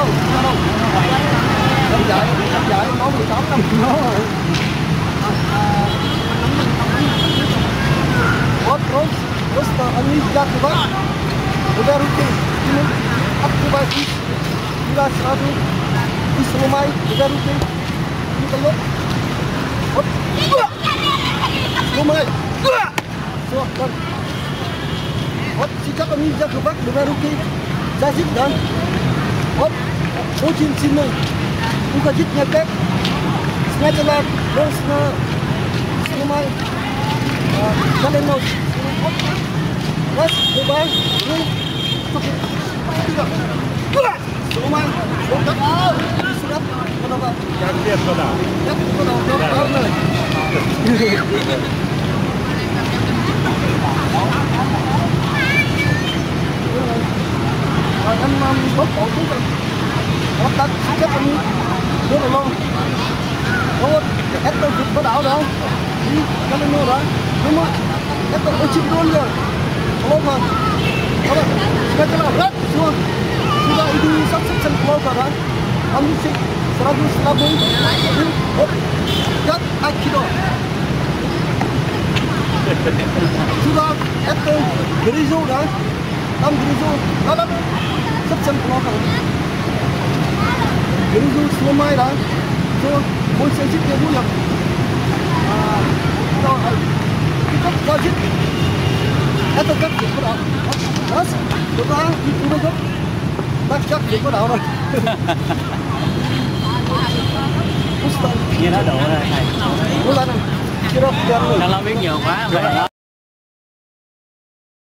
Em dạy, em dạy nói 18 năm nó rồi. Вот просто, просто они едят туда, туда руки, ему открывать их, туда сразу, и сломай, туда руки, и колот. Вот, сломай, все, так. Вот сейчас они едят туда, туда руки, зазик, да. Вот, очень сильный, уходить не как, сначала просто сломай, Kalian mau Mas, coba Ini Tiga Dua Rumah Sudah Sudah Kenapa? Jangan lihat saudara. Ya, sudah Sudah Sudah Anh bóp cổ xuống rồi Bóp đất Chắc anh Đưa được luôn Ủa Hết tôi chụp có đảo đâu Đi Cho nên mua rồi đúng không Hết đâu có chịu luôn rồi. Không mà Không? Mà đi kena berat Semua Sudah itu Satu sen keluar kan Kami sih Serabu đó, ông Hop đó Hai kilo Sudah lâu cả dah Tam gerizo Dalam Satu sen keluar kan Gerizo selama dah So Mỗi xe chip dia punya Ah Kita Kita wajib Itu kan Kita dah Mas Kita Itu dah Bắt chắc chỉ có đạo rồi. Như nó độ này thầy. Mulai Kira biar nó biết nhiều quá vậy đó